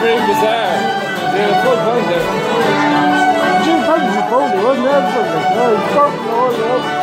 really bizarre. They full point there. Jim Puggs was wasn't that for oh, he's all